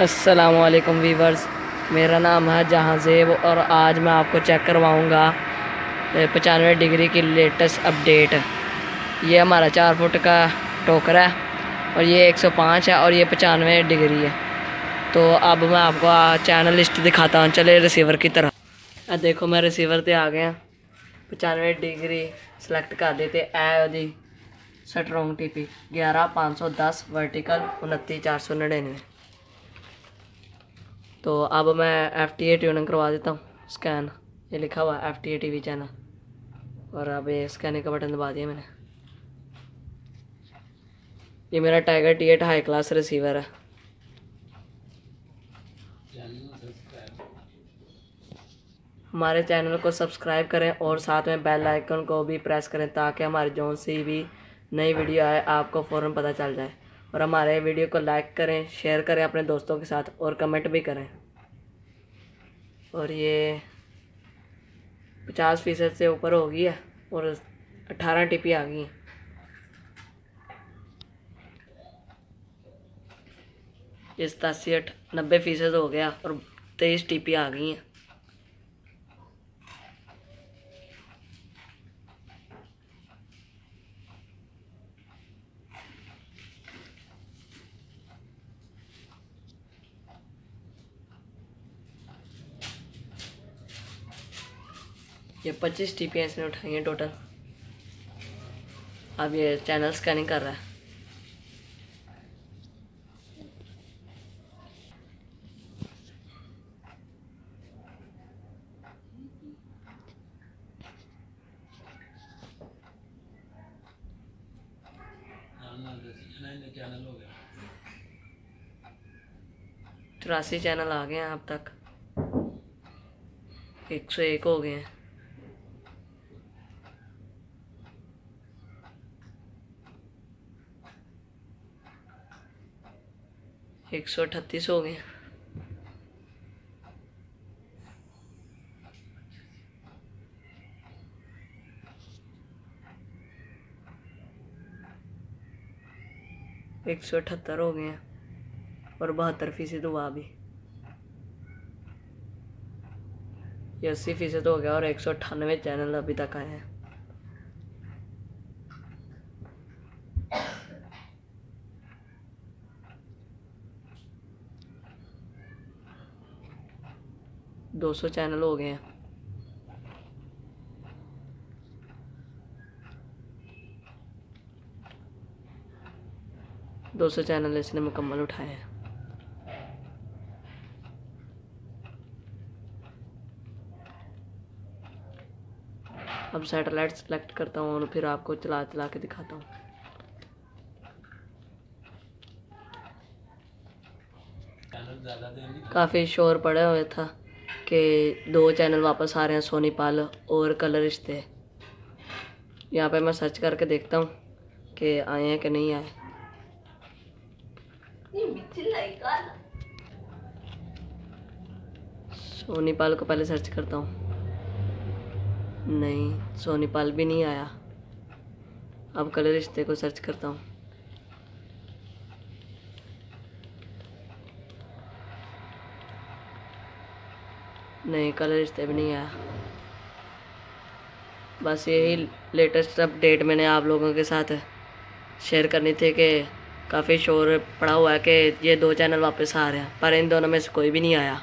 असलकम वीवर्स मेरा नाम है जहाँ जेब और आज मैं आपको चेक करवाऊँगा पचानवे डिग्री की लेटेस्ट अपडेट ये हमारा चार फुट का टोकर है और ये 105 है और ये पचानवे डिग्री है। तो अब मैं आपको चैनल लिस्ट दिखाता हूँ। चले रिसीवर की तरह देखो मैं रिसीवर पे आ गया। पचानवे डिग्री सेलेक्ट कर देते ए सटरोंग टी पी ग्यारह, पाँच सौ दस वर्टिकल उनतीस, चार सौ नड़िनवे। तो अब मैं एफ़ टी ए ट्यूनिंग करवा देता हूँ स्कैन ये लिखा हुआ है F T A T V channel और अब ये स्कैनिंग का बटन दबा दिया मैंने। ये मेरा tiger T eight high class receiver है। हमारे चैनल को सब्सक्राइब करें और साथ में बेल आइकन को भी प्रेस करें ताकि हमारी जो सी भी नई वीडियो आए, आपको फ़ौरन पता चल जाए। और हमारे वीडियो को लाइक करें, शेयर करें अपने दोस्तों के साथ और कमेंट भी करें। और ये पचास फ़ीसद से ऊपर हो गई है और अठारह टिपी आ गई ये सतासी अठ नब्बे फ़ीसद हो गया और तेईस टीपी आ गई हैं। ये पच्चीस टी पी इसने उठाई हैं टोटल अब ये चैनल स्कैनिंग कर रहा है। चौरासी चैनल आ गए हैं अब तक। एक सौ एक हो गए हैं। एक सौ अठतीस हो गए। एक सौ अठहत्तर हो गए हैं और बहत्तर फ़ीसद हुआ अभी। अस्सी फ़ीसद हो गया और एक सौ अट्ठानवे चैनल अभी तक आए हैं। दो सौ चैनल हो गए हैं। दो सौ चैनल इसने मुकम्मल उठाए हैं। अब सैटेलाइट सेलेक्ट करता हूँ और फिर आपको चला चला के दिखाता हूँ। काफ़ी शोर पड़ा हुआ था। कि दो चैनल वापस आ रहे हैं सोनी पाल और कलर रिश्ते। यहाँ पे मैं सर्च करके देखता हूँ कि आए हैं कि नहीं आए। सोनी पाल को पहले सर्च करता हूँ। नहीं सोनी पाल भी नहीं आया। अब कलर रिश्ते को सर्च करता हूँ। नहीं कलर रिश्ते भी नहीं आया बस यही लेटेस्ट अपडेट मैंने आप लोगों के साथ शेयर करनी थी कि काफ़ी शोर पड़ा हुआ है कि ये दो चैनल वापस आ रहे हैं, पर इन दोनों में से कोई भी नहीं आया।